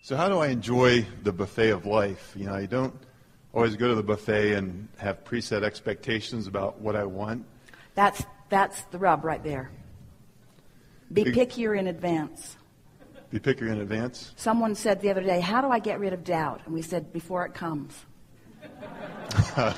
So, how do I enjoy the buffet of life? You know, I don't always go to the buffet and have preset expectations about what I want. That's, that's the rub right there. Be Big- pickier in advance. Be pickier in advance. Someone said the other day, How do I get rid of doubt? And we said, Before it comes.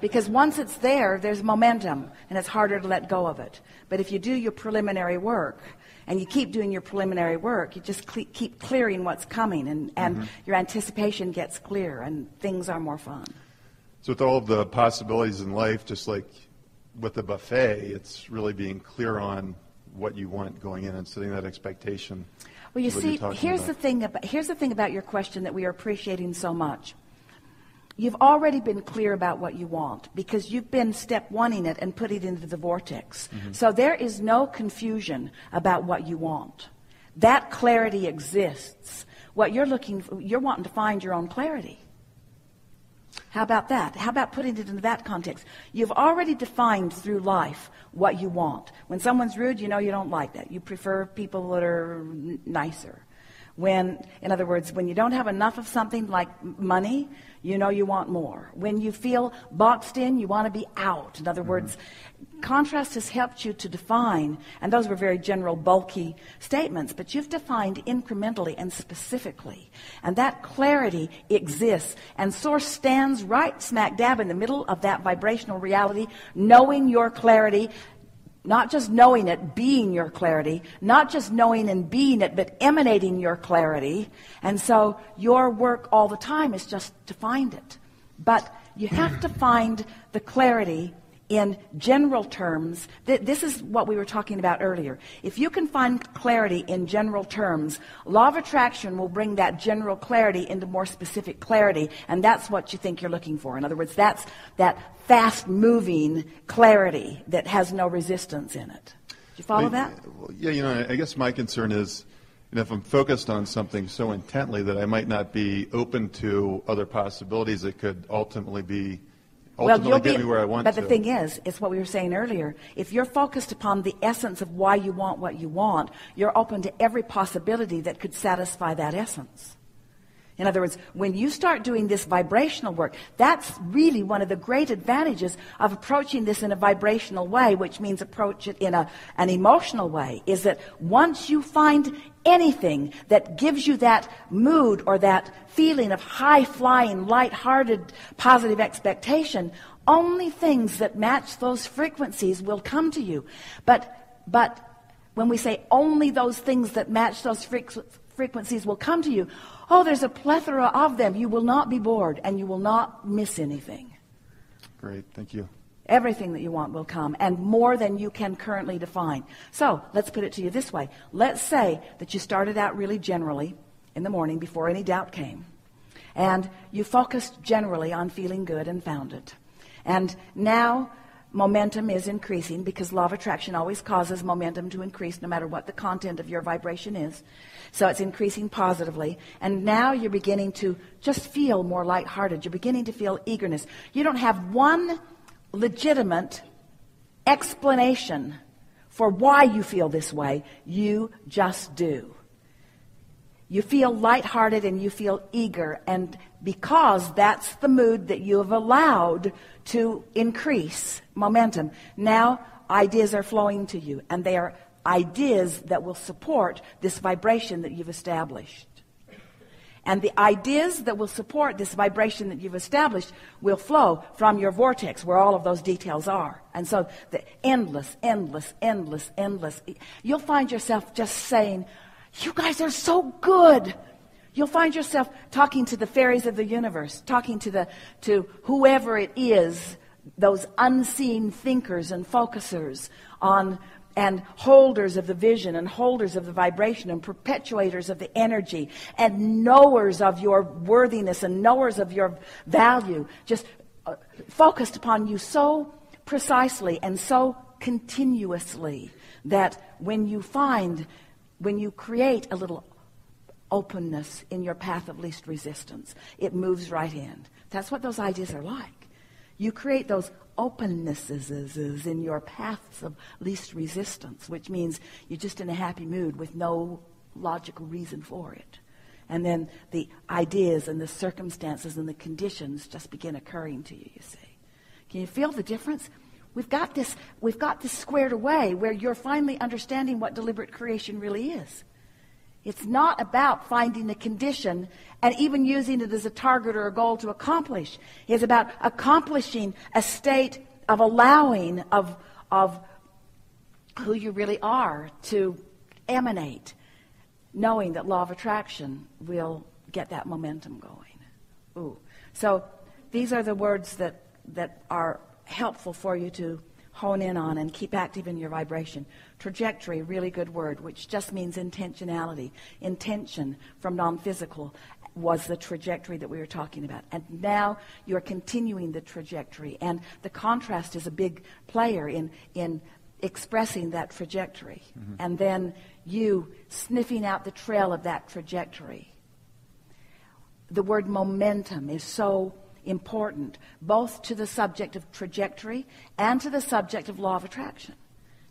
because once it's there, there's momentum, and it's harder to let go of it. But if you do your preliminary work, and you keep doing your preliminary work, you just cle- keep clearing what's coming, and, and mm-hmm. your anticipation gets clear, and things are more fun. So, with all of the possibilities in life, just like with the buffet, it's really being clear on what you want going in and setting that expectation. Well, you is what you're see, here's about. the thing about here's the thing about your question that we are appreciating so much. You've already been clear about what you want because you've been step oneing it and put it into the vortex. Mm-hmm. So there is no confusion about what you want. That clarity exists. What you're looking for, you're wanting to find your own clarity. How about that? How about putting it into that context? You've already defined through life what you want. When someone's rude, you know you don't like that. You prefer people that are n- nicer. When, in other words, when you don't have enough of something like money, you know you want more. When you feel boxed in, you want to be out. In other mm-hmm. words, contrast has helped you to define, and those were very general, bulky statements, but you've defined incrementally and specifically. And that clarity exists. And Source stands right smack dab in the middle of that vibrational reality, knowing your clarity, not just knowing it, being your clarity, not just knowing and being it, but emanating your clarity. And so your work all the time is just to find it. But you have to find the clarity in general terms. Th- This is what we were talking about earlier. If you can find clarity in general terms, law of attraction will bring that general clarity into more specific clarity, and that's what you think you're looking for. In other words, that's that fast moving clarity that has no resistance in it. Do you follow that? well, Yeah, you know, I guess my concern is, you know, if I'm focused on something so intently that I might not be open to other possibilities that could ultimately be ultimately get me where I want but to. the thing is, it's what we were saying earlier. If you're focused upon the essence of why you want what you want, you're open to every possibility that could satisfy that essence. In other words, when you start doing this vibrational work, that's really one of the great advantages of approaching this in a vibrational way, which means approach it in a, an emotional way, is that once you find anything that gives you that mood or that feeling of high flying, light-hearted, positive expectation, only things that match those frequencies will come to you. But, but when we say only those things that match those frequ- frequencies will come to you, oh, there's a plethora of them. You will not be bored and you will not miss anything. Great, thank you. Everything that you want will come, and more than you can currently define. So let's put it to you this way. Let's say that you started out really generally in the morning before any doubt came, and you focused generally on feeling good and found it. And now momentum is increasing because law of attraction always causes momentum to increase no matter what the content of your vibration is. So it's increasing positively. And now you're beginning to just feel more lighthearted. You're beginning to feel eagerness. You don't have one legitimate explanation for why you feel this way. You just do. You feel lighthearted and you feel eager, and because that's the mood that you have allowed to increase momentum, now ideas are flowing to you, and they are ideas that will support this vibration that you've established. And the ideas that will support this vibration that you've established will flow from your vortex where all of those details are. And so the endless, endless, endless, endless. You'll find yourself just saying, You guys are so good. You'll find yourself talking to the fairies of the universe, talking to the to whoever it is, those unseen thinkers and focusers on and holders of the vision and holders of the vibration and perpetuators of the energy and knowers of your worthiness and knowers of your value just uh, focused upon you so precisely and so continuously that when you find when you create a little openness in your path of least resistance it moves right in that's what those ideas are like you create those opennesses in your paths of least resistance, which means you're just in a happy mood with no logical reason for it. And then the ideas and the circumstances and the conditions just begin occurring to you, you see. Can you feel the difference? We've got this, we've got this squared away where you're finally understanding what deliberate creation really is. It's not about finding a condition and even using it as a target or a goal to accomplish. It's about accomplishing a state of allowing of, of who you really are to emanate knowing that law of attraction will get that momentum going. Ooh. So these are the words that, that are helpful for you to hone in on and keep active in your vibration. Trajectory, really good word, which just means intentionality. Intention from non physical was the trajectory that we were talking about. And now you're continuing the trajectory. And the contrast is a big player in, in expressing that trajectory. Mm-hmm. And then you sniffing out the trail of that trajectory. The word momentum is so important, both to the subject of trajectory and to the subject of law of attraction.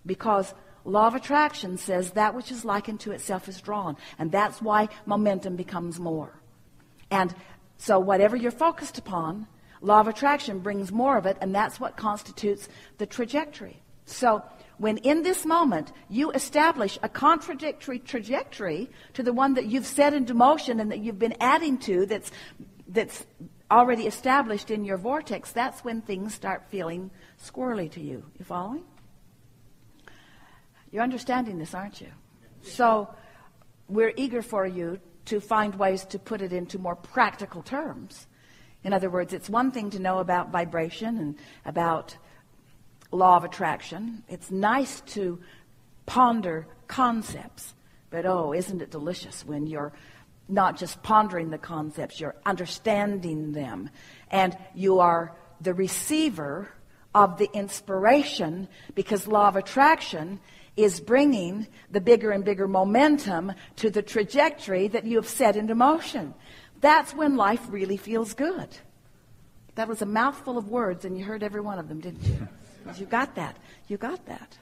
Because law of attraction says that which is likened to itself is drawn. And that's why momentum becomes more. And so, whatever you're focused upon, law of attraction brings more of it, and that's what constitutes the trajectory. So, when in this moment you establish a contradictory trajectory to the one that you've set into motion and that you've been adding to that's, that's already established in your vortex, that's when things start feeling squirrely to you. You following? You're understanding this, aren't you? So we're eager for you to find ways to put it into more practical terms. In other words, it's one thing to know about vibration and about law of attraction. It's nice to ponder concepts, but oh, isn't it delicious when you're not just pondering the concepts, you're understanding them, and you are the receiver of the inspiration because law of attraction is bringing the bigger and bigger momentum to the trajectory that you have set into motion. That's when life really feels good. That was a mouthful of words, and you heard every one of them, didn't you? You got that. You got that.